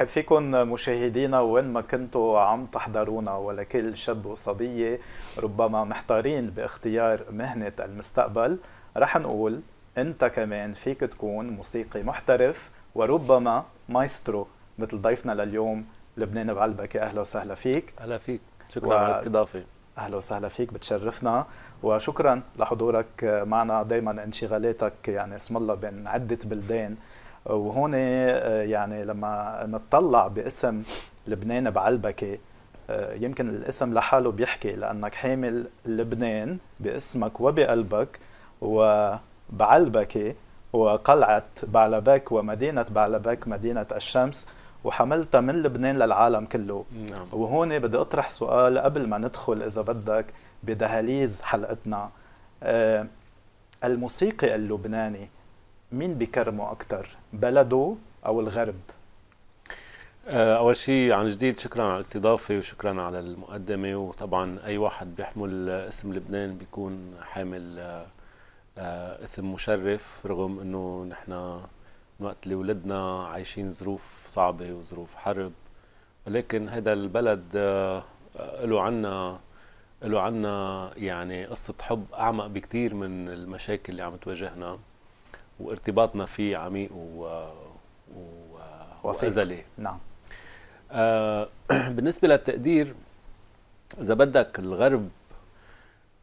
برحب فيكم مشاهدينا وين ما كنتوا عم تحضرونا ولكل شاب وصبية ربما محتارين باختيار مهنة المستقبل. رح نقول أنت كمان فيك تكون موسيقي محترف وربما مايسترو مثل ضيفنا لليوم لبنان بعلبكة أهلا وسهلا فيك. أهلا فيك. شكرا و... على الاستضافة. أهلا وسهلا فيك بتشرفنا. وشكرا لحضورك معنا. دائما انشغالاتك يعني اسم الله بين عدة بلدان وهون آه، يعني لما نطلع باسم لبنان بعلبكة آه، يمكن الاسم لحاله بيحكي لأنك حامل لبنان باسمك وبقلبك وبعلبكة وقلعة بعلبك ومدينة بعلبك مدينة الشمس وحملتها من لبنان للعالم كله. نعم. وهون بدي أطرح سؤال قبل ما ندخل إذا بدك بدهاليز حلقتنا. آه، الموسيقي اللبناني مين بكرمه أكثر بلده أو الغرب؟ آه، أول شيء عن جديد شكرا على الاستضافة وشكرا على المقدمة وطبعا أي واحد بيحمل اسم لبنان بيكون حامل آه، اسم مشرف رغم إنه نحن وقت اللي ولدنا عايشين ظروف صعبة وظروف حرب. ولكن هذا البلد له عنا له عنا يعني قصة حب أعمق بكثير من المشاكل اللي عم تواجهنا. وارتباطنا فيه عميق و, و... وأزلي. نعم. آه بالنسبة للتقدير إذا بدك الغرب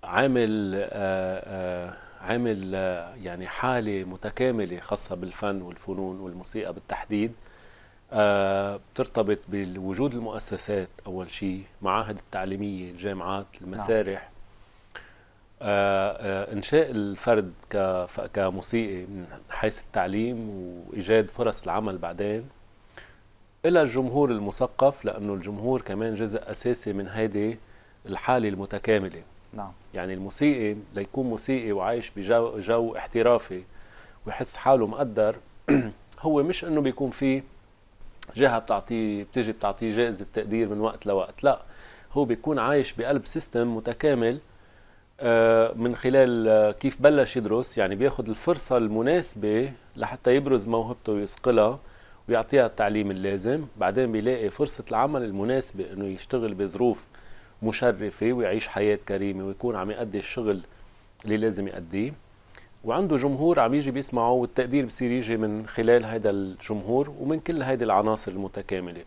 عامل آه آه عامل آه يعني حالة متكاملة خاصة بالفن والفنون والموسيقى بالتحديد آه بترتبط بوجود المؤسسات أول شيء معاهد التعليمية الجامعات المسارح نعم. آه آه إنشاء الفرد كموسيقي من حيث التعليم وإيجاد فرص العمل بعدين إلى الجمهور المثقف لأنه الجمهور كمان جزء أساسي من هيدي الحالة المتكاملة. نعم. يعني الموسيقي ليكون موسيقي وعايش بجو جو احترافي ويحس حاله مقدر هو مش إنه بيكون فيه جهة بتعطيه بتيجي بتعطيه جائزة تقدير من وقت لوقت لا. هو بيكون عايش بقلب سيستم متكامل من خلال آه، كيف بلش يدرس يعني بياخذ الفرصة المناسبة لحتى يبرز موهبته ويصقلها ويعطيها التعليم اللازم. بعدين بيلاقي فرصة العمل المناسبة إنه يشتغل بظروف مشرفة ويعيش حياة كريمة ويكون عم يؤدي الشغل اللي لازم يؤديه وعنده جمهور عم يجي بيسمعه والتقدير بصير يجي من خلال هذا الجمهور ومن كل هذه العناصر المتكاملة.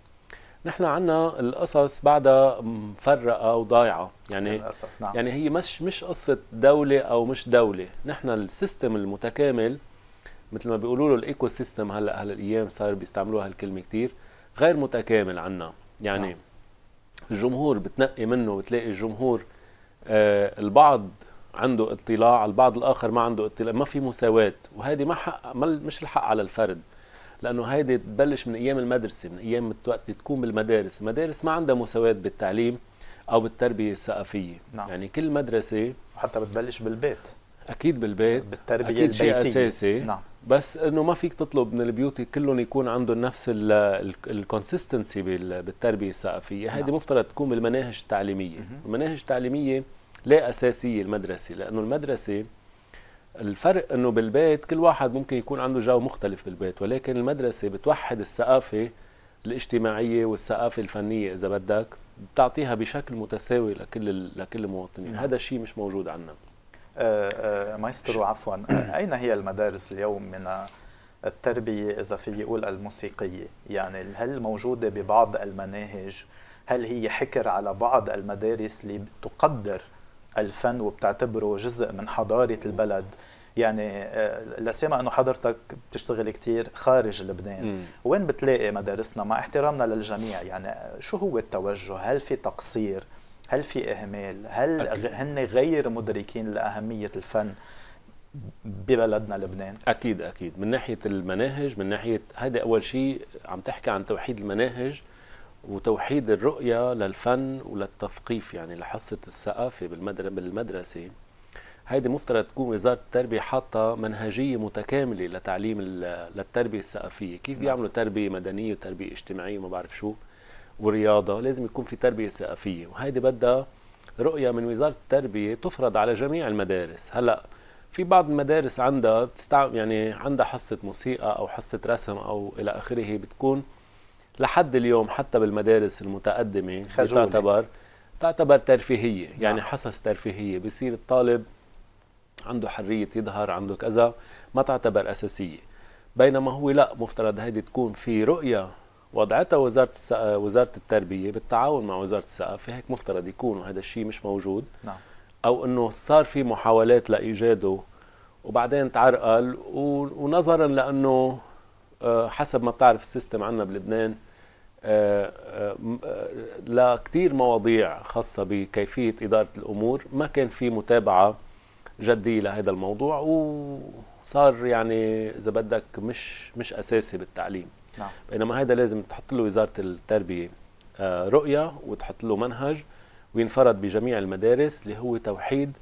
نحن عنا القصص بعدها مفرقة وضايعه يعني للأسف نعم. يعني هي مش مش قصة دولة أو مش دولة. نحن ال system المتكامل مثل ما بيقولوا له ال ecosystem هلأ هالايام صار بيستعملوها هالكلمة كثير غير متكامل عنا. يعني نعم. الجمهور بتنقي منه بتلاقي الجمهور آه البعض عنده اطلاع البعض الآخر ما عنده اطلاع ما في مساواة. وهذه ما حق مش الحق على الفرد. لأنه هيدي تبلش من أيام المدرسة من أيام وقت تكون بالمدارس. المدارس ما عندها مساواة بالتعليم أو بالتربية الثقافية. نعم. يعني كل مدرسة حتى بتبلش بالبيت. أكيد بالبيت. بالتربية أكيد البيتية. شيء أساسي. نعم. بس إنه ما فيك تطلب من البيوت كلهم يكون عندهم نفس ال consistency بالتربية الثقافية. هذه نعم. مفترض تكون بالمناهج التعليمية. المناهج التعليمية لا أساسية المدرسة لأنه المدرسة الفرق إنه بالبيت كل واحد ممكن يكون عنده جو مختلف بالبيت ولكن المدرسة بتوحد الثقافة الاجتماعية والثقافة الفنية إذا بدك بتعطيها بشكل متساوي لكل لكل المواطنين. نعم. هذا الشيء مش موجود عندنا آه آه مايسترو عفوا. أين هي المدارس اليوم من التربية إذا في يقول الموسيقية؟ يعني هل موجودة ببعض المناهج؟ هل هي حكر على بعض المدارس اللي تقدر الفن وبتعتبره جزء من حضارة البلد. يعني آه، لسيما إنه حضرتك بتشتغل كثير خارج لبنان. وين بتلاقي مدارسنا؟ مع احترامنا للجميع. يعني شو هو التوجه؟ هل في تقصير؟ هل في إهمال؟ هل أكيد. هن غير مدركين لأهمية الفن ببلدنا لبنان؟ أكيد أكيد. من ناحية المناهج من ناحية هذا أول شيء عم تحكي عن توحيد المناهج. وتوحيد الرؤية للفن وللتثقيف يعني لحصة الثقافة بالمدرسة. هيدي مفترض تكون وزارة التربية حاطة منهجية متكاملة لتعليم للتربية الثقافية كيف نعم. بيعملوا تربية مدنية وتربية اجتماعية؟ وما بعرف شو. ورياضة لازم يكون في تربية ثقافية وهيدي بدها رؤية من وزارة التربية تفرض على جميع المدارس. هلأ في بعض المدارس عندها بتستعمل يعني عندها حصة موسيقى أو حصة رسم أو إلى آخره بتكون لحد اليوم حتى بالمدارس المتقدمة تعتبر تعتبر ترفيهية يعني نعم. حصص ترفيهية بصير الطالب عنده حرية يظهر عنده كذا ما تعتبر أساسية بينما هو لا مفترض هيدي تكون في رؤية وضعتها وزارة وزارة التربية بالتعاون مع وزارة الثقافه هيك مفترض يكون وهذا الشيء مش موجود نعم. أو إنه صار في محاولات لإيجاده وبعدين تعرقل ونظرا لأنه حسب ما بتعرف السيستم عندنا بلبنان آه، آه، لكثير مواضيع خاصة بكيفية إدارة الأمور ما كان في متابعة جدية لهذا الموضوع وصار يعني إذا بدك مش مش أساسي بالتعليم نعم. بينما هذا لازم تحط له وزارة التربية رؤية وتحط له منهج وينفرد بجميع المدارس اللي هو توحيد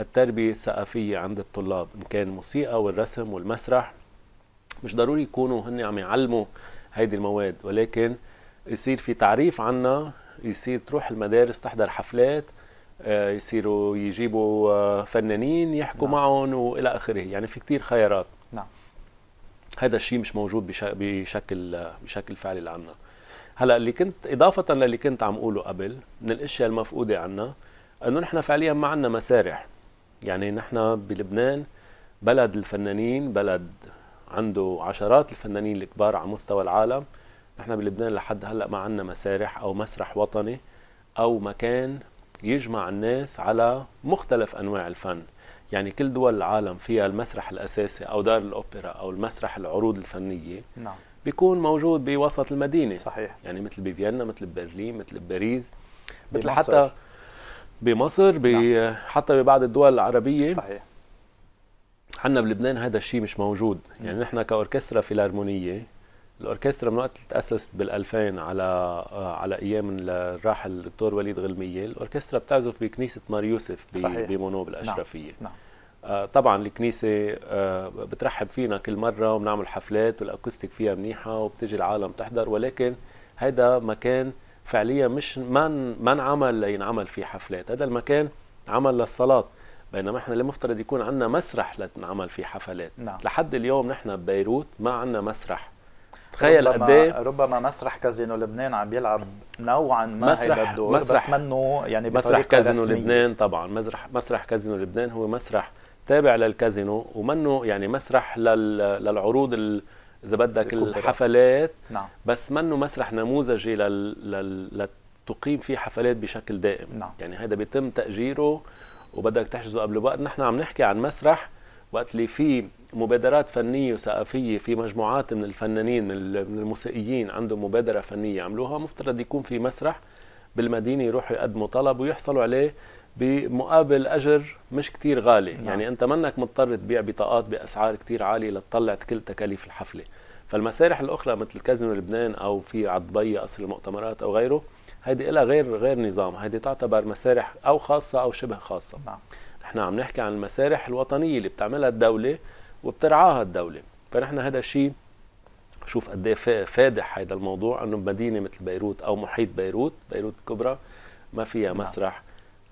التربية الثقافية عند الطلاب إن كان الموسيقى والرسم والمسرح مش ضروري يكونوا هن عم يعلموا هيدي المواد ولكن يصير في تعريف عنا يصير تروح المدارس تحضر حفلات آه، يصيروا يجيبوا آه، فنانين يحكوا نعم. معهم وإلى آخره. يعني في كتير خيارات. نعم. هذا الشيء مش موجود بشكل بشكل فعلي لعنا. هلا اللي كنت إضافة للي كنت عم أقوله قبل من الأشياء المفقودة عنا إنه نحن فعليا ما عندنا مسارح. يعني نحن بلبنان بلد الفنانين بلد عنده عشرات الفنانين الكبار على مستوى العالم. نحن بلبنان لحد هلأ ما عندنا مسارح أو مسرح وطني أو مكان يجمع الناس على مختلف أنواع الفن. يعني كل دول العالم فيها المسرح الأساسي أو دار الأوبرا أو المسرح العروض الفنية نعم. بيكون موجود بوسط المدينة. صحيح. يعني مثل بفيينا مثل برلين مثل باريس مثل حتى بمصر نعم. حتى ببعض الدول العربية. صحيح. عندنا بلبنان هذا الشيء مش موجود. يعني نحن كأوركسترا فيلارمونية الأوركسترا من وقت تأسست بال 2000 على آه، على أيام الراحل الدكتور وليد غلمية الأوركسترا بتعزف بكنيسة مار يوسف بمونو نعم. نعم. آه طبعا الكنيسة آه بترحب فينا كل مرة وبنعمل حفلات والأكوستيك فيها منيحة وبتجي العالم تحضر ولكن هذا مكان فعليا مش ما ما انعمل لينعمل فيه حفلات. هذا المكان عمل للصلاة. بينما إحنا المفترض يكون عندنا مسرح لنعمل فيه حفلات نعم. لحد اليوم نحن ببيروت ما عندنا مسرح تخيل قد إيه ربما مسرح كازينو لبنان عم بيلعب نوعا ما مسرح هيدا الدور مسرح بس منه يعني مسرح كازينو رسمية. لبنان طبعا مسرح مسرح كازينو لبنان هو مسرح تابع للكازينو ومنه يعني مسرح لل... للعروض. إذا بدك الحفلات نعم. بس منه مسرح نموذجي لل... لل... لتقيم فيه حفلات بشكل دائم نعم. يعني هذا بيتم تأجيره وبدك تحجزه قبل وقت. نحن عم نحكي عن مسرح وقت اللي في مبادرات فنية وثقافية في مجموعات من الفنانين من الموسيقيين عندهم مبادرة فنية عملوها مفترض يكون في مسرح بالمدينة يروحوا يقدموا طلب ويحصلوا عليه بمقابل أجر مش كتير غالي. نعم. يعني أنت منك مضطر تبيع بطاقات بأسعار كتير عالية لتطلع كل تكاليف الحفلة. فالمسارح الأخرى مثل كازينو لبنان أو في عدبيه قصر المؤتمرات أو غيره هيدي لها غير غير نظام هيدي تعتبر مسارح أو خاصة أو شبه خاصة نعم. نحن عم نحكي عن المسارح الوطنية اللي بتعملها الدولة وبترعاها الدولة فنحن هذا الشيء شوف قد إيه فادح هذا الموضوع إنه بمدينه مثل بيروت أو محيط بيروت بيروت الكبرى ما فيها نعم. مسرح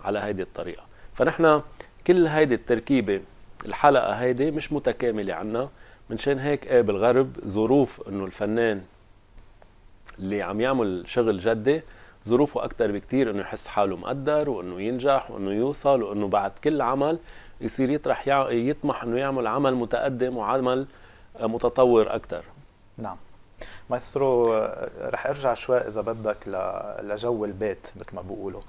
على هذه الطريقة فنحن كل هيدي التركيبة الحلقة هيدي مش متكاملة عنا منشان هيك إيه بالغرب ظروف إنه الفنان اللي عم يعمل شغل جدي ظروفه أكثر بكثير إنه يحس حاله مقدر وإنه ينجح وإنه يوصل وإنه بعد كل عمل يصير يطرح يطمح إنه يعمل عمل متقدم وعمل متطور أكثر نعم. مايسترو رح أرجع شوي إذا بدك لجو البيت مثل ما بيقولوا.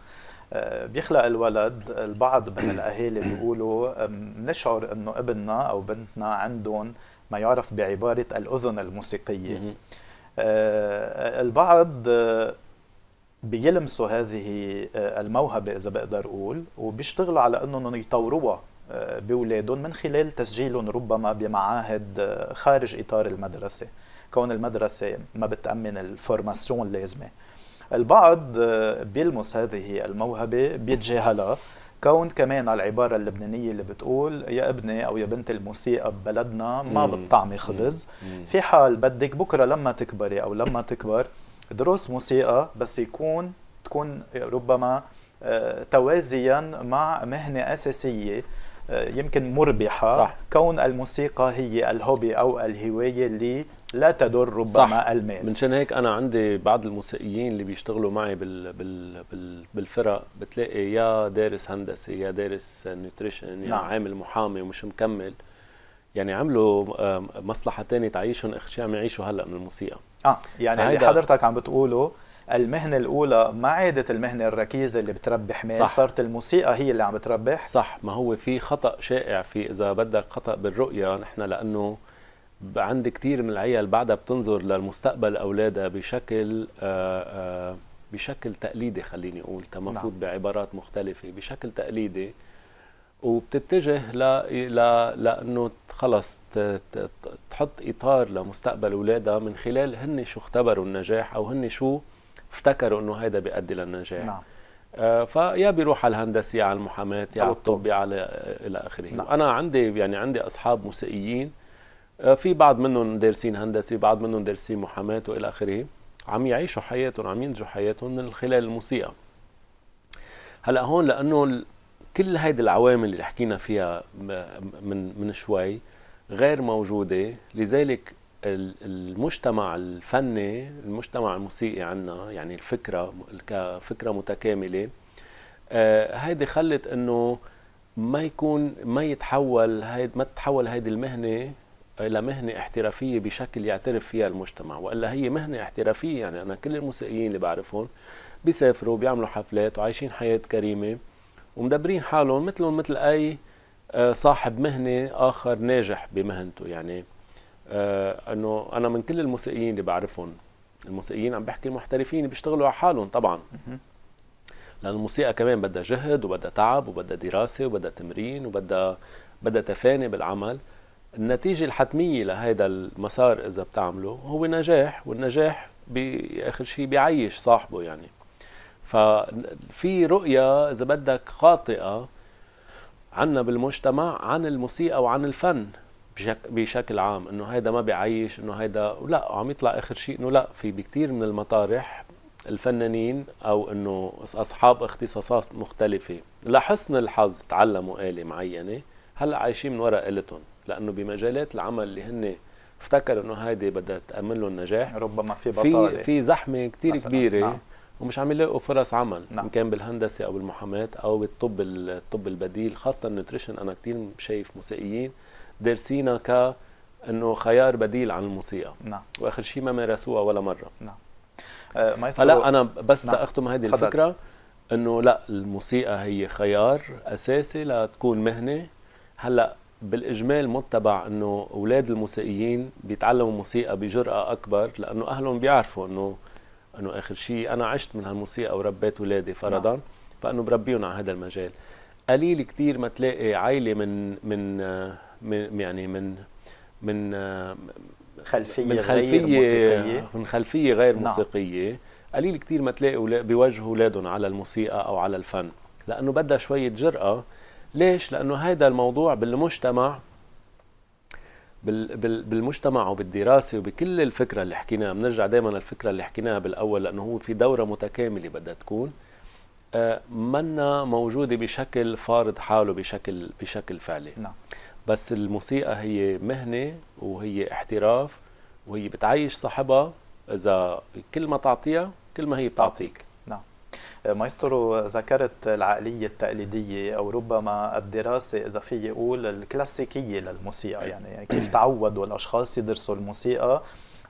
آه، بيخلق الولد البعض من الأهالي بيقولوا بنشعر إنه ابننا أو بنتنا عندهم ما يعرف بعبارة الأذن الموسيقية. آه، البعض بيلمسوا هذه آه، الموهبة إذا بقدر أقول وبيشتغلوا على أنهم يطوروها آه، بأولادهم من خلال تسجيلهم ربما بمعاهد آه، خارج إطار المدرسة. كون المدرسة ما بتأمن الفورماسيون اللازمة. البعض بيلمس هذه الموهبة بيتجاهلها كون كمان على العبارة اللبنانية اللي بتقول يا ابني أو يا بنت الموسيقى ببلدنا ما بتطعمي خبز في حال بدك بكرة لما تكبري أو لما تكبر دروس موسيقى بس يكون تكون ربما آه، توازيا مع مهنة أساسية يمكن مربحة صح. كون الموسيقى هي ال hobby أو الهواية اللي لا تدر ربما صح. المال منشان هيك أنا عندي بعض الموسيقيين اللي بيشتغلوا معي بال بال بال بالفرق بتلاقي يا دارس هندسة يا دارس nutrition يا نعم. عامل محامي ومش مكمل يعني عملوا مصلحة تانية تعيشهم اخر شيء عم يعيشوا هلأ من الموسيقى آه يعني اللي حضرتك عم بتقوله المهنة الأولى ما عادت المهنة الركيزة اللي بتربح مال صح. صارت الموسيقى هي اللي عم بتربح صح ما هو في خطأ شائع في إذا بدك خطأ بالرؤية نحن لأنه عندي كثير من العيال بعدها بتنظر للمستقبل أولادها بشكل آآ آآ بشكل تقليدي خليني أقول تمفوت نعم. بعبارات مختلفة بشكل تقليدي وبتتجه ل... ل... لأنه خلص. تحط إطار لمستقبل اولادها من خلال هن شو اختبروا النجاح أو هن شو افتكروا إنه هيدا بيؤدي للنجاح نعم. آه فيا بيروح على الهندسة على المحاماة على الطب على إلى آخره نعم. أنا عندي يعني عندي أصحاب موسيقيين آه في بعض منهم دارسين هندسة بعض منهم دارسين محاماة وإلى آخره عم يعيشوا حياتهم عم ينتجوا حياتهم من خلال الموسيقى هلأ هون لأنه كل هيدي العوامل اللي حكينا فيها من من شوي غير موجودة. لذلك المجتمع الفني المجتمع الموسيقي عندنا يعني الفكرة كفكرة متكاملة آه، هيدي خلت إنه ما يكون ما يتحول هيد ما تتحول هيدي المهنة إلى مهنة احترافية بشكل يعترف فيها المجتمع. وإلا هي مهنة احترافية يعني أنا كل الموسيقيين اللي بعرفهم بيسافروا بيعملوا حفلات وعايشين حياة كريمة. ومدبرين حالهم مثلهم مثل أي آه، صاحب مهنة آخر ناجح بمهنته. يعني آه إنه أنا من كل الموسيقيين اللي بعرفهم الموسيقيين عم بحكي المحترفين بيشتغلوا على حالهم طبعا. لأن الموسيقى كمان بدها جهد وبدها تعب وبدها دراسة وبدها تمرين وبدها بدها تفاني بالعمل. النتيجة الحتمية لهذا المسار إذا بتعمله هو نجاح والنجاح باخر شيء بيعيش صاحبه يعني. ففي رؤية إذا بدك خاطئة عنا بالمجتمع عن الموسيقى وعن الفن بشكل عام إنه هيدا ما بيعيش إنه هيدا لا عم يطلع آخر شيء إنه لا في بكثير من المطارح الفنانين أو إنه أصحاب اختصاصات مختلفة. لحسن الحظ تعلموا آلة معينة هلأ عايشين من وراء آلتهم لأنه بمجالات العمل اللي هن افتكروا إنه هيدي بدها تأمن لهم نجاح. ربما في بطالة. في في زحمه كثير كبيرة. نعم. ومش عم يلاقوا فرص عمل نعم. إن كان بالهندسة أو بالمحاماة أو بالطب الطب البديل خاصة النوتريشن أنا كثير شايف موسيقيين دارسينها ك إنه خيار بديل عن الموسيقى. نعم. وآخر شيء ما مارسوها ولا مرة. نعم. أه هلا أنا بس نعم. اختم هذه الفكرة إنه لا الموسيقى هي خيار أساسي لتكون مهنة. هلأ بالإجمال متبع إنه أولاد الموسيقيين بيتعلموا موسيقى بجرأة أكبر لأنه أهلهم بيعرفوا إنه أنه آخر شيء أنا عشت من هالموسيقى وربيت اولادي فرضا نعم. فأنه بربيهم على هذا المجال. قليل كثير ما تلاقي عائله من من من يعني من من خلفية من خلفية غير موسيقية. من خلفية غير نعم. موسيقية. قليل كثير ما تلاقي بيوجهوا أولادهم على الموسيقى أو على الفن. لأنه بدها شوية جرأة. ليش؟ لأنه هذا الموضوع بالمجتمع بالمجتمع وبالدراسة وبكل الفكرة اللي حكيناها بنرجع دائما للفكرة اللي حكيناها بالأول لأنه هو في دورة متكاملة بدها تكون. آه، منا موجودة بشكل فارض حاله بشكل بشكل فعلي. نعم. بس الموسيقى هي مهنة وهي احتراف وهي بتعيش صاحبها إذا كل ما تعطيها كل ما هي بتعطيك. مايسترو ذكرت العقلية التقليدية أو ربما الدراسة إذا في يقول الكلاسيكية للموسيقى. يعني كيف تعودوا الأشخاص يدرسوا الموسيقى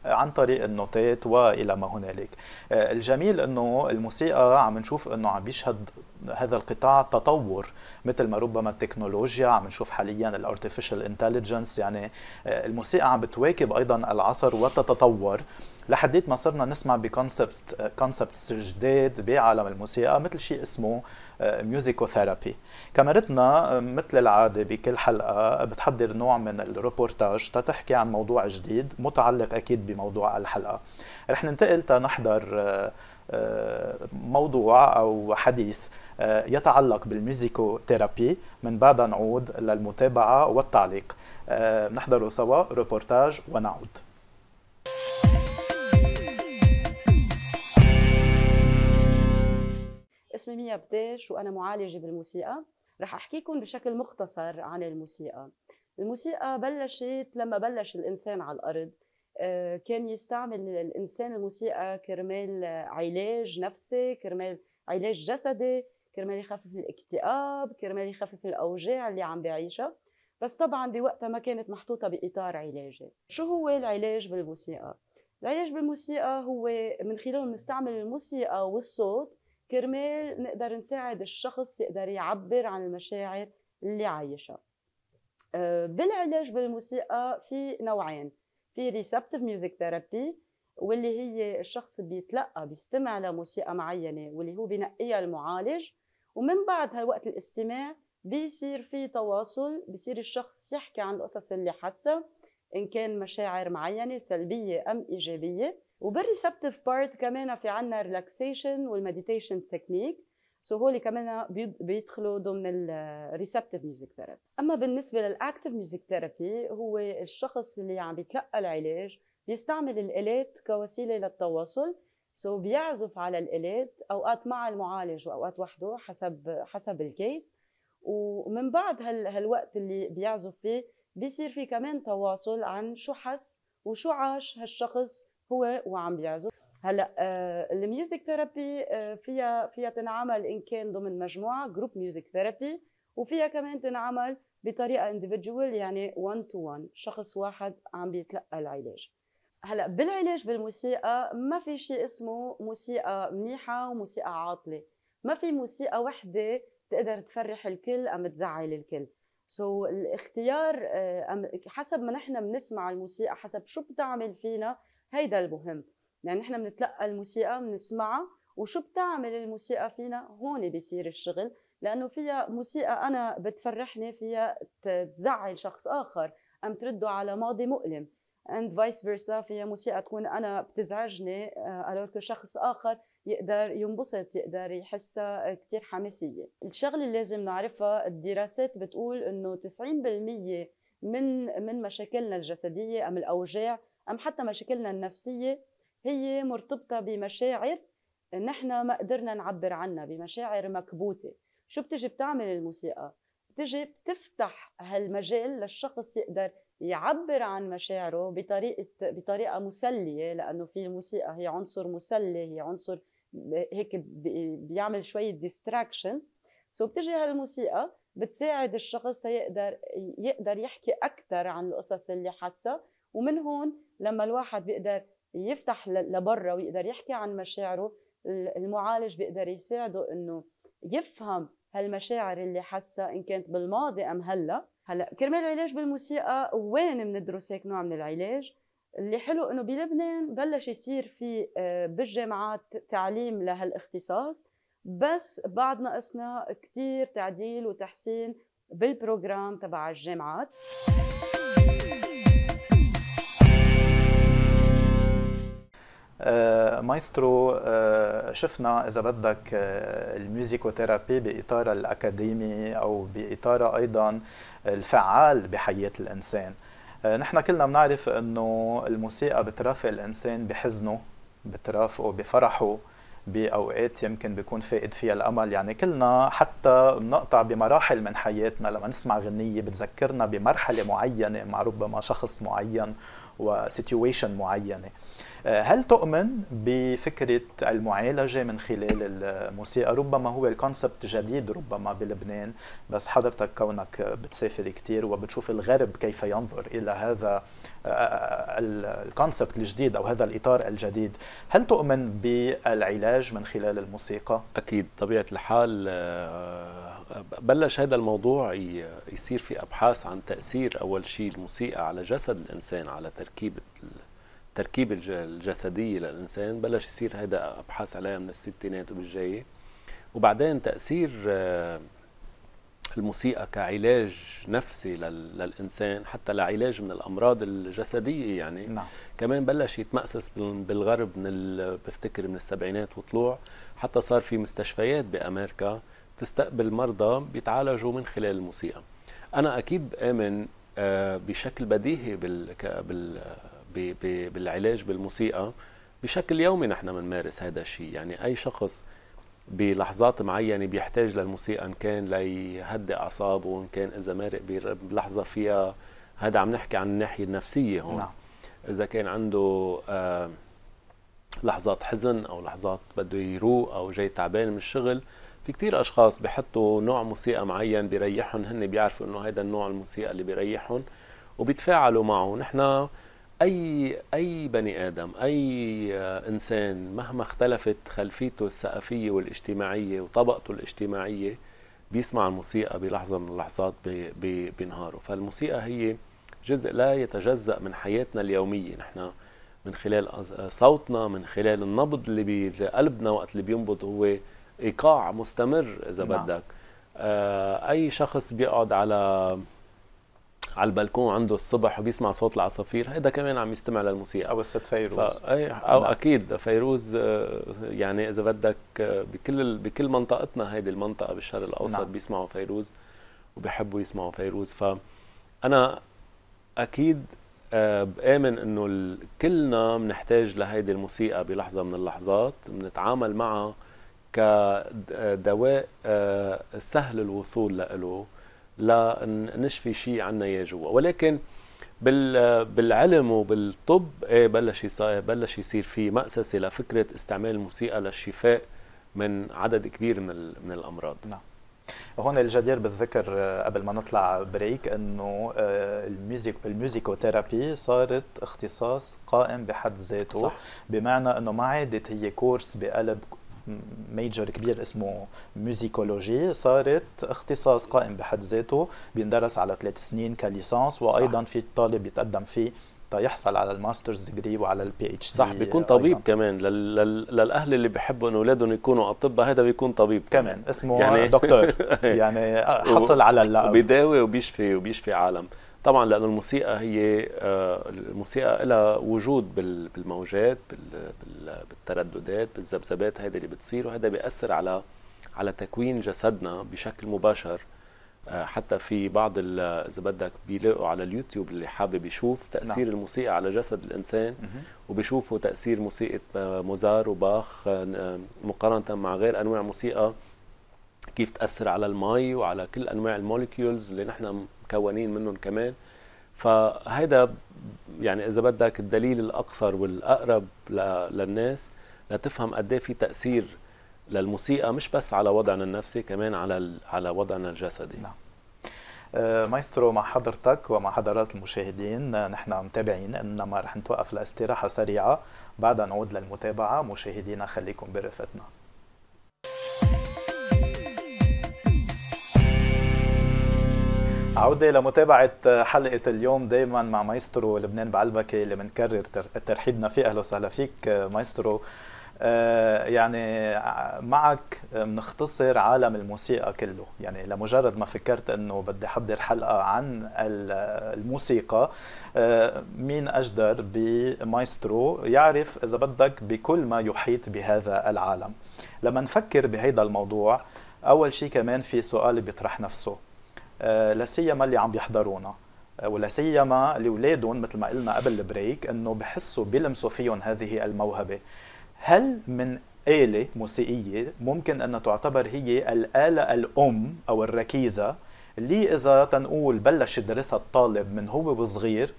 عن طريق النوتات وإلى ما هنالك. الجميل إنه الموسيقى عم نشوف إنه عم بيشهد هذا القطاع تطور مثل ما ربما التكنولوجيا عم نشوف حاليا ال artificial intelligence يعني الموسيقى عم بتواكب أيضا العصر وتتطور. لحديت ما صرنا نسمع ب concept concepts جداد بعالم الموسيقى مثل شيء اسمه musicotherapy كاميرتنا مثل العادة بكل حلقة بتحضر نوع من الروبورتاج تتحكي عن موضوع جديد متعلق أكيد بموضوع الحلقة. رح ننتقل تنحضر آه، آه، موضوع أو حديث آه، يتعلق بال musicotherapy من بعدها نعود للمتابعة والتعليق. نحضر سوا روبورتاج ونعود. اسمي ميا بديش وأنا معالجة بالموسيقى. رح أحكيكم بشكل مختصر عن الموسيقى. الموسيقى بلشت لما بلش الإنسان على الأرض. آه، كان يستعمل الإنسان الموسيقى كرمال علاج نفسي كرمال علاج جسدي كرمال يخفف الاكتئاب كرمال يخفف الأوجاع اللي عم بيعيشها بس طبعا بوقتها ما كانت محطوطة بإطار علاجي. شو هو العلاج بالموسيقى؟ العلاج بالموسيقى هو من خلاله نستعمل الموسيقى والصوت كرمال نقدر نساعد الشخص يقدر يعبر عن المشاعر اللي عايشها. آه، بالعلاج بالموسيقى في نوعين في receptive music therapy واللي هي الشخص بيتلقى بيستمع لموسيقى معينة واللي هو بنقيها المعالج ومن بعد هالوقت الاستماع بيصير في تواصل بيصير الشخص يحكي عن القصص اللي حسها إن كان مشاعر معينة سلبية أم إيجابية. وبال receptive part كمان في عنا relaxation وال meditation technique so هول كمان بيدخلوا ضمن ال receptive music therapy أما بالنسبة لل active music therapy هو الشخص اللي عم بيتلقى العلاج بيستعمل الآلات كوسيلة للتواصل. so بيعزف على الآلات أوقات مع المعالج وأوقات وحده حسب حسب ال case ومن بعد هال هالوقت اللي بيعزف فيه بيصير في كمان تواصل عن شو حس وشو عاش هالشخص هو وعم بيعزف. هلأ آه ال music therapy آه فيها فيها تنعمل إن كان ضمن مجموعة group music therapy وفيها كمان تنعمل بطريقة individual يعني 1 to 1 شخص واحد عم بيتلقى العلاج. هلأ بالعلاج بالموسيقى ما في شيء اسمه موسيقى منيحة وموسيقى عاطلة. ما في موسيقى وحدة تقدر تفرح الكل أم تزعل الكل. so so, الاختيار آه، حسب ما نحن بنسمع الموسيقى حسب شو بتعمل فينا هيدا المهم. يعني نحن بنتلقى الموسيقى بنسمعها وشو بتعمل الموسيقى فينا؟ هون بيصير الشغل لأنه فيها موسيقى أنا بتفرحني فيها تزعل شخص آخر أم ترده على ماضي مؤلم. and vice versa فيها موسيقى تكون أنا بتزعجني alors آه، شخص آخر يقدر ينبسط يقدر يحسها كثير حماسية. الشغلة اللي لازم نعرفها الدراسات بتقول إنه 90% من من مشاكلنا الجسدية أم الأوجاع أم حتى مشاكلنا النفسية هي مرتبطة بمشاعر نحن ما قدرنا نعبر عنها بمشاعر مكبوتة. شو بتجي بتعمل الموسيقى؟ بتجي بتفتح هالمجال للشخص يقدر يعبر عن مشاعره بطريقه بطريقة مسلية لأنه في الموسيقى هي عنصر مسلي هي عنصر هيك بيعمل شوية ديستراكشن سو بتجي هالموسيقى بتساعد الشخص يقدر يقدر يحكي أكثر عن القصص اللي حاسها. ومن هون لما الواحد بيقدر يفتح لبرا ويقدر يحكي عن مشاعره المعالج بيقدر يساعده إنه يفهم هالمشاعر اللي حاسها إن كانت بالماضي أم هلا. هلا كرمال العلاج بالموسيقى وين بندرس هيك نوع من العلاج؟ اللي حلو إنه بلبنان بلش يصير في آه، بالجامعات تعليم لهالاختصاص بس بعد ناقصنا كثير تعديل وتحسين بال program تبع الجامعات. مايسترو آه، شفنا إذا بدك ال musicothérapie باطارها الأكاديمي أو باطارها أيضا الفعال بحياة الإنسان. آه، نحن كلنا بنعرف إنه الموسيقى بترافق الإنسان بحزنه بترافقه بفرحه بأوقات يمكن بيكون فاقد فيها الأمل. يعني كلنا حتى بنقطع بمراحل من حياتنا لما نسمع غنية بتذكرنا بمرحلة معينة مع ربما شخص معين و situation معينة. آه، هل تؤمن بفكرة المعالجة من خلال الموسيقى ربما هو ال concept جديد ربما بلبنان بس حضرتك كونك بتسافر كثير وبتشوف الغرب كيف ينظر إلى هذا آه، الكونسبت الجديد أو هذا الإطار الجديد هل تؤمن بالعلاج من خلال الموسيقى؟ أكيد طبيعة الحال آه، بلش هذا الموضوع يصير في أبحاث عن تأثير أول شيء الموسيقى على جسد الإنسان على تركيبة التركيبة الجسدية للإنسان بلش يصير هذا أبحاث عليها من الستينات وبالجاية. وبعدين تأثير آه، الموسيقى كعلاج نفسي للإنسان حتى لعلاج من الأمراض الجسدية يعني نعم. كمان بلش يتمأسس بالغرب من بفتكر من السبعينات وطلوع. حتى صار في مستشفيات بأمريكا تستقبل مرضى بيتعالجوا من خلال الموسيقى. أنا أكيد بآمن آه، بشكل بديهي بال... بال... بالعلاج بالموسيقى. بشكل يومي نحن بنمارس هذا الشيء. يعني أي شخص بلحظات معينة بيحتاج للموسيقى إن كان ليهدئ أعصابه إن كان إذا مارق بلحظة فيها. هذا عم نحكي عن الناحية النفسية هون. نعم. إذا كان عنده آه لحظات حزن أو لحظات بده يروق أو جاي تعبان من الشغل في كتير أشخاص بحطوا نوع موسيقى معين بيريحهم. هن بيعرفوا إنه هذا النوع الموسيقى اللي بيريحهم وبيتفاعلوا معه. نحن أي أي بني آدم أي إنسان مهما اختلفت خلفيته الثقافية والاجتماعية وطبقته الاجتماعية بيسمع الموسيقى بلحظة من اللحظات بنهاره. فالموسيقى هي جزء لا يتجزأ من حياتنا اليومية. نحن من خلال صوتنا من خلال النبض اللي بقلبنا وقت اللي بينبض هو إيقاع مستمر إذا نعم. بدك. آه أي شخص بيقعد على على البلكون عنده الصبح وبيسمع صوت العصافير هذا كمان عم يستمع للموسيقى أو الست فيروز ف... أي أو نعم. أكيد فيروز آه، يعني إذا بدك آه، بكل بكل منطقتنا هيدي المنطقة بالشرق الأوسط نعم. بيسمعوا فيروز وبيحبوا يسمعوا فيروز فانا أكيد آه، بآمن إنه كلنا بنحتاج لهيدي الموسيقى بلحظة من اللحظات بنتعامل معها كدواء سهل الوصول له لنشفي شيء عنا يا جوا. ولكن بالعلم وبالطب إيه بلش يصير بلش يصير في مأسسة لفكرة استعمال الموسيقى للشفاء من عدد كبير من من الأمراض. نعم. هون الجدير بالذكر آه، قبل ما نطلع break إنه آه، ال music ال musicothérapie صارت اختصاص قائم بحد ذاته. صح. بمعنى إنه ما عادت هي course بقلب major كبير اسمه musicologie صارت اختصاص قائم بحد ذاته بيندرس على ثلاث سنين ك licence وأيضا صح. فيه الطالب يتقدم فيه تيحصل على ال master's degree وعلى ال PH صح بيكون طبيب أيضاً. كمان لل... لل... للأهل اللي بيحبوا انه أولادهم يكونوا أطباء هذا بيكون طبيب كمان, كمان. اسمه يعني دكتور يعني حصل على اللقب وبيداوي وبيشفي وبيشفي عالم طبعا لأنه الموسيقى هي آه، الموسيقى لها وجود بالموجات بالترددات بالذبذبات هذه اللي بتصير وهذا بيأثر على على تكوين جسدنا بشكل مباشر. آه، حتى في بعض إذا بدك بيلاقوا على اليوتيوب اللي حابب يشوف تأثير نعم. الموسيقى على جسد الإنسان وبيشوفوا تأثير موسيقى آه، موزار وباخ مقارنة مع غير أنواع موسيقى. كيف تأثر على المي وعلى كل أنواع ال molecules اللي نحن مكونين منهم كمان. فهيدا يعني إذا بدك الدليل الأقصر والأقرب للناس لتفهم قد إيه في تأثير للموسيقى مش بس على وضعنا النفسي كمان على على وضعنا الجسدي. نعم. آه، مايسترو مع حضرتك ومع حضرات المشاهدين نحن متابعين إنما رح نتوقف لأستراحة سريعة. بعدها نعود للمتابعة. مشاهدينا خليكم برفقتنا. عودة لمتابعة حلقة اليوم دايما مع مايسترو لبنان بعلبكة اللي بنكرر ترحيبنا فيه. أهلا وسهلا فيك مايسترو. آه، يعني معك بنختصر عالم الموسيقى كله. يعني لمجرد ما فكرت إنه بدي أحضر حلقة عن الموسيقى آه، مين أجدر بمايسترو يعرف إذا بدك بكل ما يحيط بهذا العالم. لما نفكر بهذا الموضوع أول شيء كمان في سؤال بيطرح نفسه. لا سيما اللي عم بيحضرونا. آه، ولا سيما لأولادهم مثل ما قلنا قبل ال break إنه بحسوا بيلمسوا فيهم هذه الموهبة. هل من آلة موسيقية ممكن أن تعتبر هي الآلة الأم أو الركيزة؟ اللي إذا تنقول بلش يدرسها الطالب من هو وصغير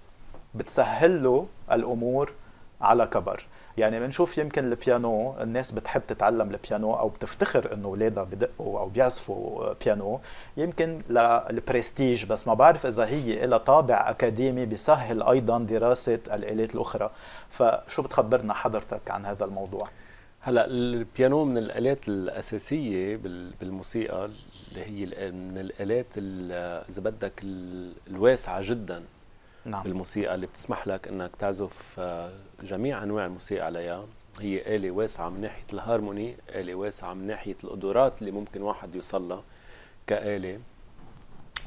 بتسهل له الأمور على كبر؟ يعني بنشوف يمكن البيانو الناس بتحب تتعلم البيانو أو بتفتخر إنه أولادها بدقوا أو بيعزفوا بيانو. يمكن للبرستيج بس ما بعرف إذا هي لها طابع أكاديمي بيسهل أيضا دراسة الآلات الأخرى. فشو بتخبرنا حضرتك عن هذا الموضوع؟ هلأ البيانو من الآلات الأساسية بالموسيقى اللي هي من الآلات إذا بدك الواسعة جدا. نعم. بالموسيقى اللي بتسمح لك إنك تعزف آه، جميع أنواع الموسيقى عليها. هي آلة واسعة من ناحية الهارموني آلة واسعة من ناحية القدرات اللي ممكن واحد يوصل لها كآلة.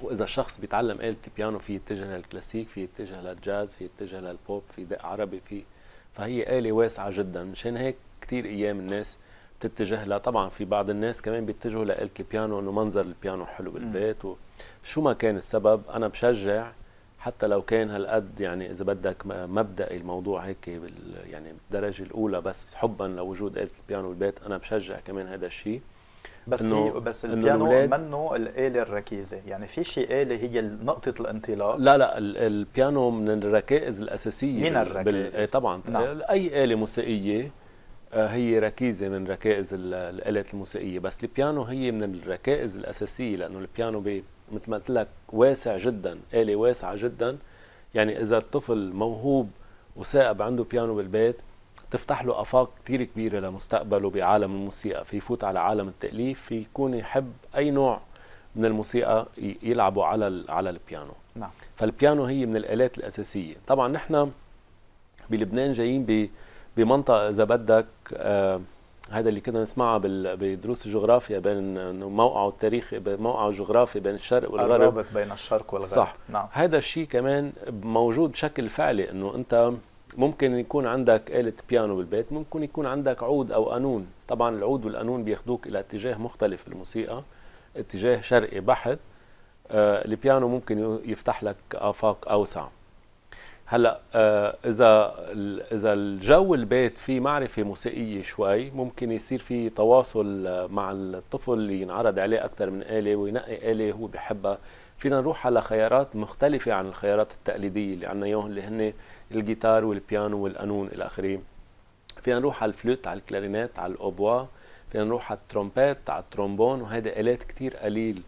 وإذا الشخص بيتعلم آلة البيانو فيه يتجه للكلاسيك في يتجه للجاز فيه يتجه للبوب في دق عربي في فهي آلة واسعة جدا. مشان هيك كثير أيام الناس بتتجه لها. طبعا في بعض الناس كمان بيتجهوا لآلة البيانو إنه منظر البيانو حلو بالبيت. وشو ما كان السبب أنا بشجع حتى لو كان هالقد يعني إذا بدك مبدئي الموضوع هيك يعني بالدرجة الأولى بس حبا لوجود آلة البيانو بالبيت أنا بشجع كمان هذا الشيء. بس هي بس البيانو منه الآلة الركيزة. يعني في شيء آلة هي نقطة الانطلاق. لا لا البيانو من الركائز الأساسية من الركائز. بال... إيه، طبعا. نعم. أي آلة موسيقية آه، هي ركيزة من ركائز الآلات الموسيقية. بس البيانو هي من الركائز الأساسية لأنه البيانو بي مثل ما قلت لك واسع جدا آلة واسعة جدا. يعني إذا الطفل موهوب وثائب عنده بيانو بالبيت تفتح له آفاق كثير كبيرة لمستقبله بعالم الموسيقى. في يفوت على عالم التأليف في يكون يحب أي نوع من الموسيقى يلعبوا على على البيانو. نعم. فالبيانو هي من الآلات الأساسية. طبعا نحن بلبنان جايين بمنطقة إذا بدك آه هذا اللي كنا نسمعها بدروس الجغرافيا بين إنه موقعه التاريخي موقعه الجغرافي بين الشرق والغرب. الرابط بين الشرق والغرب. صح. نعم. هذا الشيء كمان موجود بشكل فعلي إنه أنت ممكن يكون عندك آلة بيانو بالبيت ممكن يكون عندك عود أو قانون طبعا العود والقانون بياخدوك إلى اتجاه مختلف بالموسيقى اتجاه شرقي بحت آه البيانو ممكن يفتح لك آفاق أوسع. هلا آه إذا إذا الجو البيت فيه معرفة موسيقية شوي ممكن يصير في تواصل مع الطفل اللي ينعرض عليه أكثر من آلة وينقي آلة هو بحبها فينا نروح على خيارات مختلفة عن الخيارات التقليدية اللي عندنا إياهم اللي هن الجيتار والبيانو والقانون إلى آخره. فينا نروح على الفلوت على الكلارينات على الأوبوا. فينا نروح على الترومبيت على الترومبون وهيدي آلات كثير قليل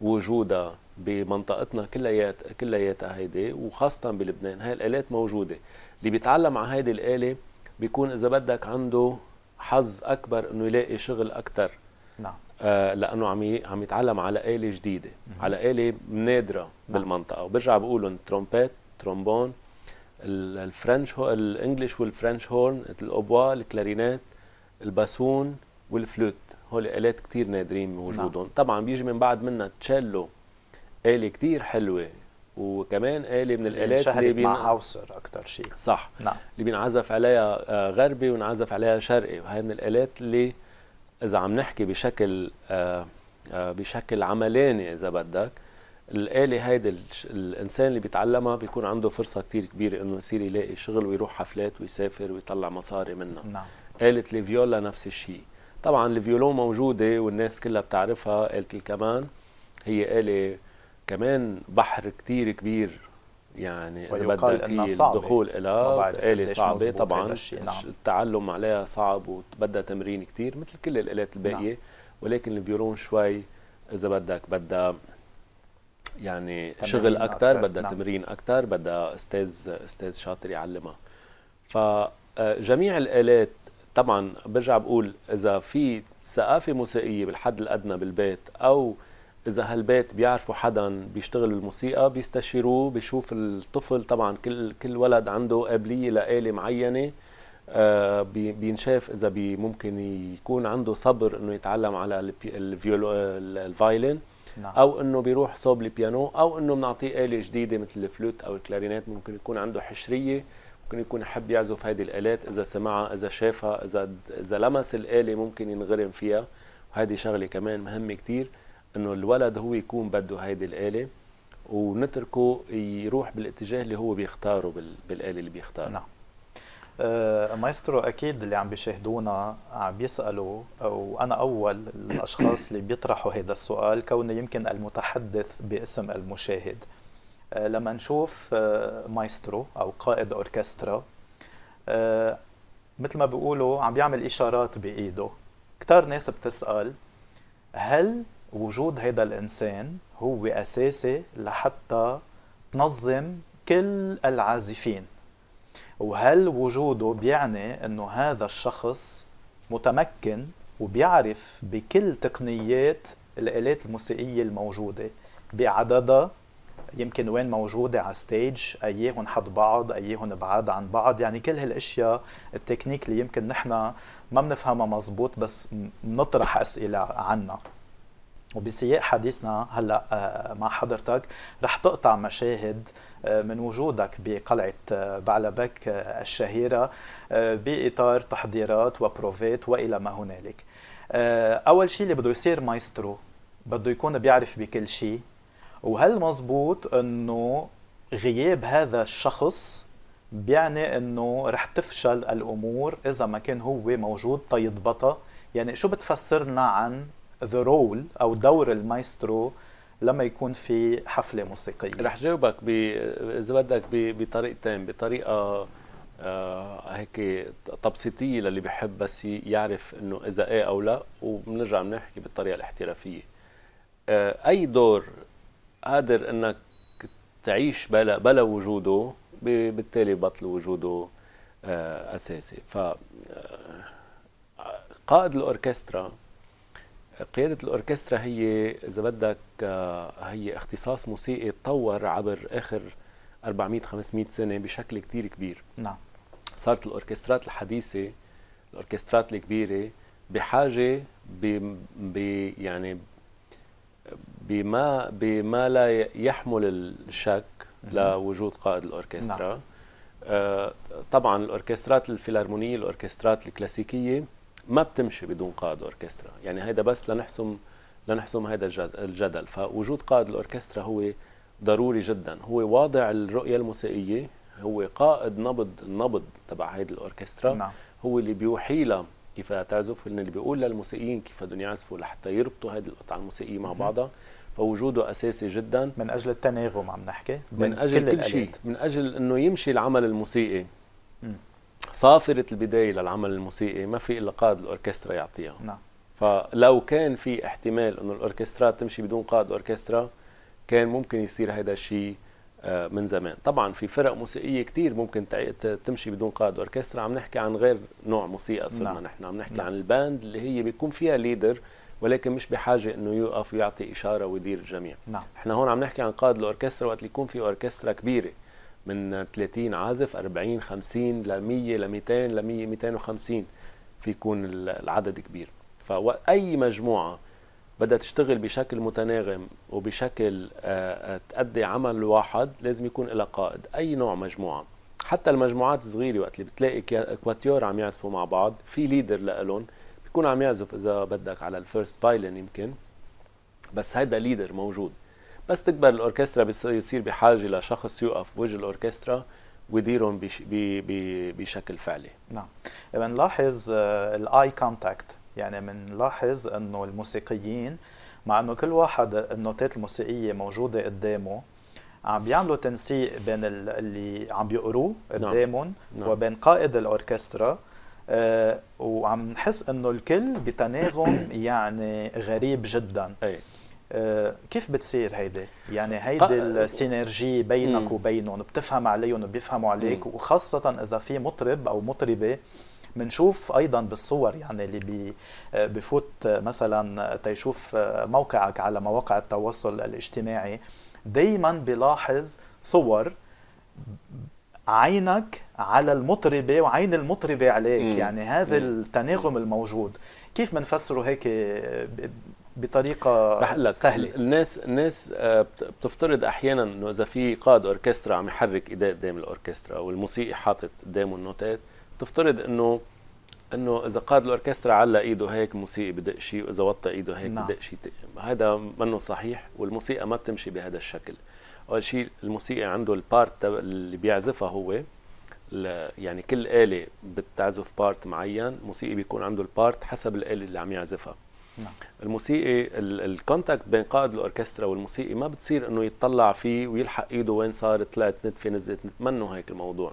وجودها. بمنطقتنا كليات كلياتها هيدي وخاصه بلبنان. هاي الآلات موجودة. اللي بيتعلم على هيدي الآلة بيكون إذا بدك عنده حظ أكبر إنه يلاقي شغل أكثر نعم. آه لأنه عم عم يتعلم على آلة جديدة مم. على آلة نادرة نعم. بالمنطقة. وبرجع بقول الترومبيت ترومبون ال French هو ال English وال French horn الاوبوا الكلارينات الباسون والفلوت. هول آلات كثير نادرين وجودهم نعم. طبعا بيجي من بعد منها تشيلو. آلة كثير حلوة. وكمان آلة من الآلات اللي بين مع هاوسر أكثر شيء. صح. نعم. اللي بينعزف عليها آه، غربي ونعزف عليها شرقي. وهي من الآلات اللي إذا عم نحكي بشكل آه، آه، بشكل عملاني إذا بدك الآلة هيدي الإنسان اللي بيتعلمها بيكون عنده فرصة كتير كبيرة إنه يصير يلاقي شغل ويروح حفلات ويسافر ويطلع مصاري منها. نعم. آلة الفيولا نفس الشيء. طبعا الفيولون موجودة والناس كلها بتعرفها آلة الكمان. هي آلة كمان بحر كتير كبير يعني إذا بدك الدخول لها آلة صعبة طبعا نعم. التعلم عليها صعب وبدها تمرين كتير مثل كل الآلات الباقية نعم. ولكن الفيولون شوي إذا بدك بدها يعني شغل أكثر بدها نعم. تمرين أكثر بدها أستاذ أستاذ شاطر يعلمها فجميع الآلات طبعا برجع بقول إذا في ثقافة موسيقية بالحد الأدنى بالبيت أو إذا هالبيت بيعرفوا حدا بيشتغل بالموسيقى بيستشيروه بيشوف الطفل طبعا كل كل ولد عنده قابلية لآلة معينة آه بينشاف إذا بي ممكن يكون عنده صبر إنه يتعلم على ال violon ال violin نعم. أو إنه بيروح صوب البيانو أو إنه بنعطيه آلة جديدة مثل الفلوت أو الكلارينات ممكن يكون عنده حشرية ممكن يكون يحب يعزف هذه الآلات إذا سمعها إذا شافها إذا إذا لمس الآلة ممكن ينغرم فيها وهذه شغلة كمان مهمة كتير إنه الولد هو يكون بده هذه الآلة ونتركه يروح بالاتجاه اللي هو بيختاره بالآلة اللي بيختارها نعم. آه، مايسترو أكيد اللي عم بيشاهدونا عم بيسألوا وأنا أول الأشخاص اللي بيطرحوا هذا السؤال كوني يمكن المتحدث باسم المشاهد. آه، لما نشوف آه، مايسترو أو قائد أوركسترا مثل ما بيقولوا عم بيعمل إشارات بإيده. كثار ناس بتسأل هل وجود هذا الإنسان هو أساسي لحتى تنظم كل العازفين. وهل وجوده بيعني إنه هذا الشخص متمكن وبيعرف بكل تقنيات الآلات الموسيقية الموجودة بعددها يمكن وين موجودة على stage أيهن حد بعض أيهن بعاد عن بعض. يعني كل هالأشياء التكنيك اللي يمكن نحن ما بنفهمها مزبوط بس بنطرح أسئلة عنها. وبسياق حديثنا هلا آه، مع حضرتك رح تقطع مشاهد آه، من وجودك بقلعة آه، بعلبك الشهيرة بإطار تحضيرات وبروفات وإلى ما هنالك. أول شيء اللي بده يصير مايسترو بده يكون بيعرف بكل شيء وهل مزبوط أنه غياب هذا الشخص بيعني إنه رح تفشل الأمور إذا ما كان هو موجود تيضبطها يعني شو بتفسر لنا عن the role أو دور المايسترو لما يكون في حفلة موسيقية رح جاوبك. إذا بدك. بطريقتين بطريقة آه هيك تبسيطية للي بحب بس يعرف إنه إذا إيه أو لا وبنرجع بنحكي بالطريقة الاحترافية آه أي دور قادر إنك تعيش بلا بلا وجوده بالتالي بطل وجوده آه أساسي ف آه، قائد الأوركسترا قيادة الأوركسترا هي إذا بدك آه، هي اختصاص موسيقي تطور عبر آخر 400 500 سنة بشكل كتير كبير. نعم. صارت الأوركسترات الحديثة الأوركسترات الكبيرة بحاجة ب, ب يعني بما بما لا يحمل الشك لوجود قائد الأوركسترا. نعم. آه طبعا الأوركسترات الفيلارمونية الأوركسترات الكلاسيكية ما بتمشي بدون قائد أوركسترا. يعني هيدا بس لنحسم لنحسم هذا الجدل. فوجود قائد الأوركسترا هو ضروري جدا. هو واضع الرؤية الموسيقية هو قائد نبض النبض تبع هيدي الأوركسترا. نعم. هو اللي بيوحي لها كيف تعزف اللي بيقول للموسيقيين كيف بدهم يعزفوا لحتى يربطوا هذه القطعة الموسيقية مع بعضها. فوجوده أساسي جدا. من أجل التناغم عم نحكي؟ من أجل كل, كل شيء. من أجل إنه يمشي العمل الموسيقي. صافرة البداية للعمل الموسيقي ما في إلا قائد الأوركسترا يعطيها. نعم. فلو كان في احتمال إنه الأوركسترا تمشي بدون قائد أوركسترا كان ممكن يصير هذا الشيء آه، من زمان. طبعا في فرق موسيقية كثير ممكن تمشي بدون قائد أوركسترا. عم نحكي عن غير نوع موسيقى صرنا نعم. نحن. عم نحكي نعم. عن ال band اللي هي بيكون فيها leader ولكن مش بحاجة إنه يوقف ويعطي إشارة ويدير الجميع. نعم. إحنا هون عم نحكي عن قائد الأوركسترا وقت يكون في أوركسترا كبيرة. من 30 عازف 40 50 ل 100 ل 200 ل 100 250 في يكون العدد كبير. فأي مجموعة بدها تشتغل بشكل متناغم وبشكل آه، آه، تأدي عمل واحد لازم يكون لها قائد. أي نوع مجموعة. حتى المجموعات الصغيرة وقت اللي بتلاقي quatuor عم يعزفوا مع بعض في leader لهم بيكون عم يعزف إذا بدك على ال first violin يمكن. بس هيدا leader موجود. بس تكبر الأوركسترا بيصير بحاجة لشخص يوقف بوجه الأوركسترا ويديرهم بش بشكل فعلي نعم بنلاحظ ال eye contact يعني بنلاحظ إنه الموسيقيين مع إنه كل واحد النوتات الموسيقية موجودة قدامه عم بيعملوا تنسيق بين اللي عم بيقروه نعم. قدامهم نعم. وبين قائد الأوركسترا آه وعم نحس إنه الكل بتناغم يعني غريب جدا أي. آه، كيف بتصير هيدي؟ يعني هيدي السينرجي بينك وبينهم بتفهم عليهم وبيفهموا عليك وخاصة إذا في مطرب أو مطربة بنشوف أيضا بالصور يعني اللي بي آه، بفوت مثلا تيشوف موقعك على مواقع التواصل الاجتماعي دائما بلاحظ صور عينك على المطربة وعين المطربة عليك مم. يعني هذا. التناغم الموجود كيف بنفسره هيك بطريقة رح قلك سهلة. الناس الناس آه، بتفترض أحيانا إنه إذا في قائد أوركسترا عم يحرك إيديه قدام الأوركسترا والموسيقي حاطط قدامه النوتات بتفترض إنه إنه إذا قائد الأوركسترا علق إيده هيك الموسيقي بدق شيء وإذا وطى إيده هيك نعم. بدق شيء هذا منه صحيح والموسيقى ما بتمشي بهذا الشكل. أول شيء الموسيقي عنده ال part اللي بيعزفها هو يعني كل آلة بتعزف part معين الموسيقي بيكون عنده ال part حسب الآلة اللي عم يعزفها. نعم. الموسيقي ال contact بين قائد الأوركسترا والموسيقي ما بتصير إنه يتطلع فيه ويلحق إيده وين صارت طلعت نتفه نزلت منه هيك الموضوع.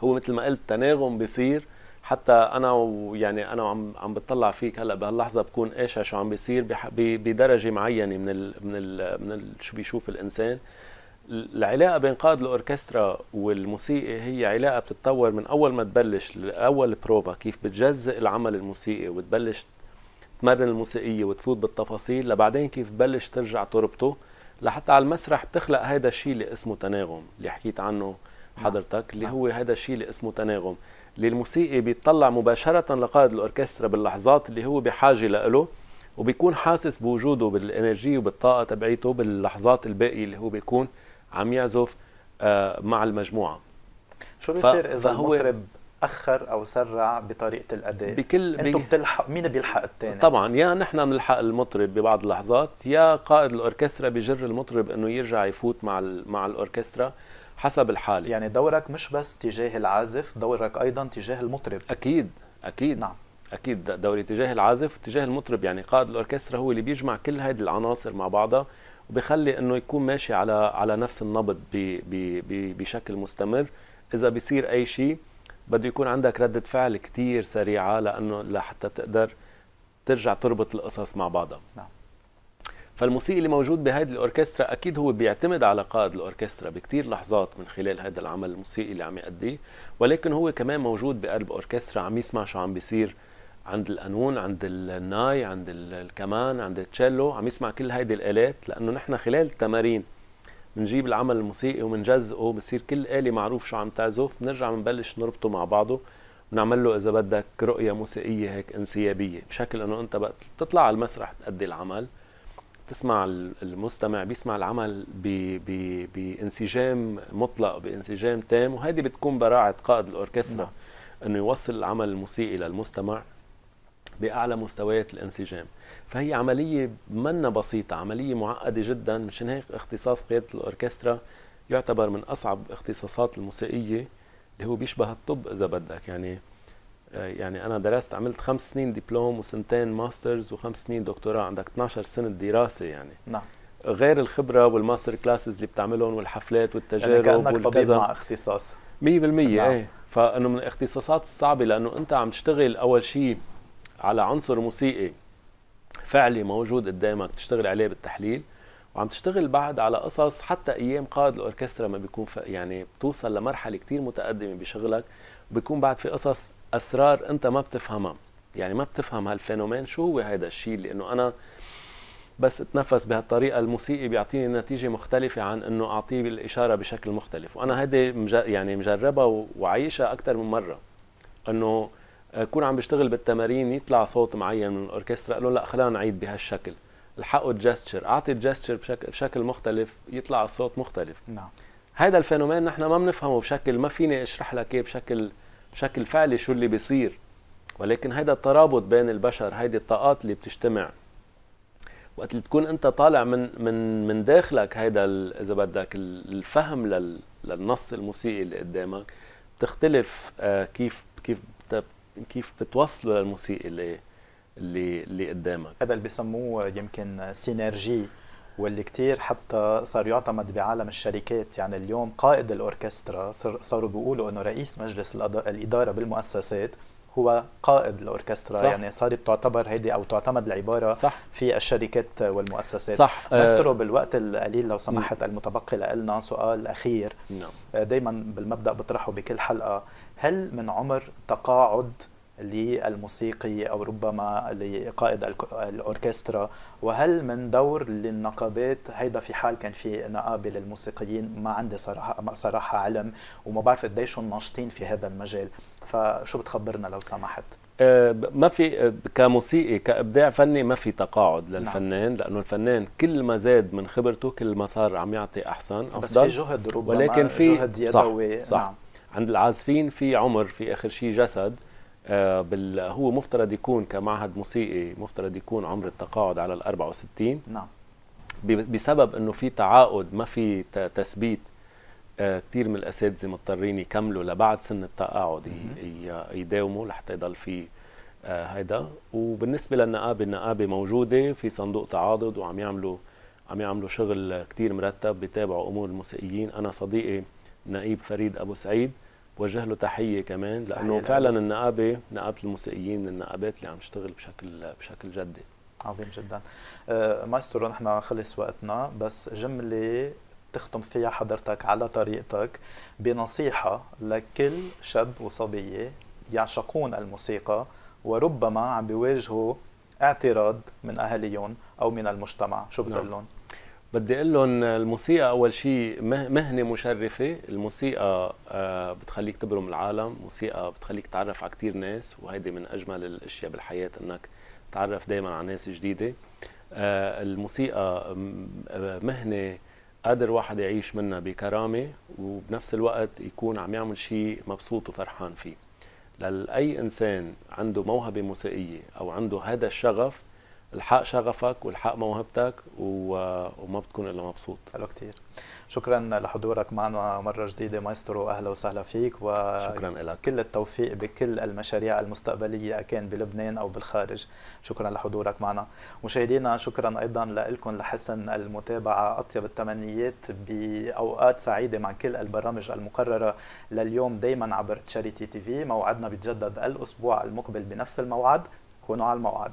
هو مثل ما قلت تناغم بيصير حتى أنا ويعني أنا عم عم بتطلع فيك هلأ بهاللحظة بكون إيش شو عم بيصير بدرجة معينة من ال من ال من ال شو بيشوف الإنسان. العلاقة بين قائد الأوركسترا والموسيقي هي علاقة بتتطور من أول ما تبلش اول بروفا كيف بتجزء العمل الموسيقي وتبلش تمرن الموسيقية وتفوت بالتفاصيل لبعدين كيف تبلش ترجع تربطه لحتى على المسرح بتخلق هذا الشيء اللي اسمه تناغم اللي حكيت عنه نعم. حضرتك اللي نعم. هو هذا الشيء اللي اسمه تناغم اللي الموسيقي بيطلع مباشرة لقائد الأوركسترا باللحظات اللي هو بحاجة له وبيكون حاسس بوجوده بالإنرجي وبالطاقة تبعيته باللحظات الباقية اللي هو بيكون عم يعزف آه، مع المجموعة شو بيصير إذا المطرب اخر أو سرع بطريقة الأداء. بكل أنتم بتلحق مين بيلحق الثاني طبعا يا نحن بنلحق المطرب ببعض اللحظات يا قائد الأوركسترا بيجر المطرب إنه يرجع يفوت مع مع الأوركسترا حسب الحالة. يعني دورك مش بس تجاه العازف دورك أيضا تجاه المطرب. أكيد أكيد. نعم. أكيد دوري تجاه العازف وتجاه المطرب. يعني قائد الأوركسترا هو اللي بيجمع كل هذه العناصر مع بعضها وبيخلي إنه يكون ماشي على على نفس النبض بشكل مستمر. إذا بيصير أي شيء بده يكون عندك ردة فعل كتير سريعة لأنه لحتى تقدر ترجع تربط القصص مع بعضها نعم. فالموسيقي اللي موجود بهيدي الأوركسترا أكيد هو بيعتمد على قائد الأوركسترا بكتير لحظات من خلال هذا العمل الموسيقي اللي عم يأديه ولكن هو كمان موجود بقلب أوركسترا عم يسمع شو عم بيصير عند القانون عند الناي عند الكمان عند التشيلو عم يسمع كل هيدي الآلات لأنه نحن خلال التمارين بنجيب العمل الموسيقي وبنجزئه بصير كل آلة معروف شو عم تعزف بنرجع بنبلش نربطه مع بعضه بنعمل له إذا بدك رؤية موسيقية هيك انسيابية بشكل إنه أنت بقى تطلع على المسرح تأدي العمل تسمع المستمع بيسمع العمل بانسجام مطلق بانسجام تام وهذه بتكون براعة قائد الأوركسترا نعم. إنه يوصل العمل الموسيقي للمستمع بأعلى مستويات الانسجام فهي عملية منا بسيطة عملية معقدة جدا مشان هيك اختصاص قيادة الأوركسترا يعتبر من أصعب اختصاصات الموسيقية اللي هو بيشبه الطب إذا بدك. يعني يعني أنا درست عملت خمس سنين دبلوم وسنتين masters وخمس سنين دكتوراه عندك 12 سنة دراسة يعني. نعم. غير الخبرة وال master classes اللي بتعملهم والحفلات والتجارب يعني كأنك طبيب مع اختصاص. 100% نعم. إيه. فإنه من الاختصاصات الصعبة لأنه أنت عم تشتغل أول شيء على عنصر موسيقي. فعلي موجود قدامك تشتغل عليه بالتحليل وعم تشتغل بعد على قصص حتى أيام قائد الأوركسترا ما بيكون يعني بتوصل لمرحلة كتير متقدمة بشغلك بيكون بعد في قصص أسرار أنت ما بتفهمها. يعني ما بتفهم هالفينومين شو هو هذا الشيء لأنه أنا بس أتنفس بهالطريقة الموسيقي بيعطيني نتيجة مختلفة عن إنه أعطيه الإشارة بشكل مختلف. وأنا هيدي يعني مجربها وعايشها أكثر من مرة. إنه اكون عم بشتغل بالتمارين يطلع صوت معين من الأوركسترا قالوا لا خلينا نعيد بهالشكل. الحقوا ال gesture أعطي ال gesture بشكل, بشكل مختلف يطلع الصوت مختلف. نعم. هذا ال phénomène نحن ما بنفهمه بشكل ما فيني أشرح لك إياه بشكل بشكل فعلي شو اللي بيصير. ولكن هذا الترابط بين البشر هيدي الطاقات اللي بتجتمع. وقت اللي تكون أنت طالع من من من داخلك هيدا إذا بدك الفهم للنص الموسيقي اللي قدامك بتختلف آه، كيف كيف كيف بتوصله للموسيقي اللي اللي اللي قدامك؟ هذا اللي بيسموه يمكن synergy واللي كتير حتى صار يعتمد بعالم الشركات. يعني اليوم قائد الأوركسترا صاروا بيقولوا إنه رئيس مجلس الإدارة بالمؤسسات هو قائد الأوركسترا. صح. يعني صارت تعتبر هيدي أو تعتمد العباره صح. في الشركات والمؤسسات. صح. ماسترو بالوقت القليل لو سمحت المتبقي لنا سؤال أخير. نعم. دائما بالمبدأ بطرحه بكل حلقة. هل من عمر تقاعد للموسيقي أو ربما لقائد الأوركسترا وهل من دور للنقابات هيدا في حال كان في نقابة للموسيقيين ما عندي صراحة صراحة علم وما بعرف قديش ناشطين في هذا المجال فشو بتخبرنا لو سمحت أه ما في أه، كموسيقي كإبداع فني ما في تقاعد نعم. للفنان نعم. لأنه الفنان كل ما زاد من خبرته كل ما صار عم يعطي أحسن افضل بس في جهد ربما ولكن في جهد يدوي صح, صح. نعم. عند العازفين في عمر في آخر شيء جسد آه بال هو مفترض يكون كمعهد موسيقي مفترض يكون عمر التقاعد على ال 64 نعم. بسبب إنه في تعاقد ما في تثبيت آه كثير من الأساتذة مضطرين يكملوا لبعد سن التقاعد يداوموا لحتى يضل في آه هيدا. وبالنسبة للنقابة النقابة موجودة في صندوق تعاضد وعم يعملوا عم يعملوا شغل كثير مرتب بيتابعوا أمور الموسيقيين. أنا صديقي نقيب فريد أبو سعيد وجه له تحية كمان لأنه تحية فعلا النقابة نقابة الموسيقيين من النقابات اللي عم تشتغل بشكل بشكل جدي. عظيم جدا. آه مايسترو نحن خلص وقتنا بس جملة تختم فيها حضرتك على طريقتك. بنصيحة لكل شاب وصبية يعشقون الموسيقى وربما عم بيواجهوا اعتراض من أهاليهم أو من المجتمع. شو بتقول لهم؟ بدي أقول لهم الموسيقى أول شيء مهنة مشرفة. الموسيقى آه، بتخليك تبرم العالم. موسيقى بتخليك تعرف على كثير ناس وهيدي من أجمل الأشياء بالحياة إنك تعرف دائما على ناس جديدة. آه، الموسيقى آه، مهنة قادر واحد يعيش منها بكرامة وبنفس الوقت يكون عم يعمل شيء مبسوط وفرحان فيه. لأي إنسان عنده موهبة موسيقية أو عنده هذا الشغف الحق شغفك والحق موهبتك وما بتكون إلا مبسوط. حلو كثير شكرا لحضورك معنا مرة جديدة مايسترو أهلا وسهلا فيك وشكرا لك. كل التوفيق بكل المشاريع المستقبلية كان بلبنان أو بالخارج. شكرا لحضورك معنا. مشاهدينا شكرا أيضا لكم لحسن المتابعة أطيب التمنيات بأوقات سعيدة مع كل البرامج المقررة لليوم دائما عبر Charity TV موعدنا بيتجدد الأسبوع المقبل بنفس الموعد. كونوا على الموعد.